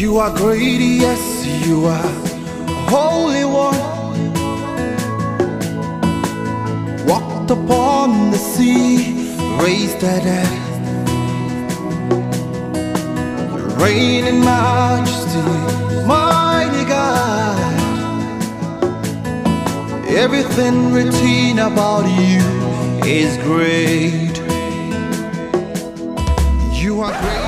You are great, yes, you are Holy One. Walked upon the sea, raised the dead. Reign in majesty, mighty God. Everything written about you is great. You are great.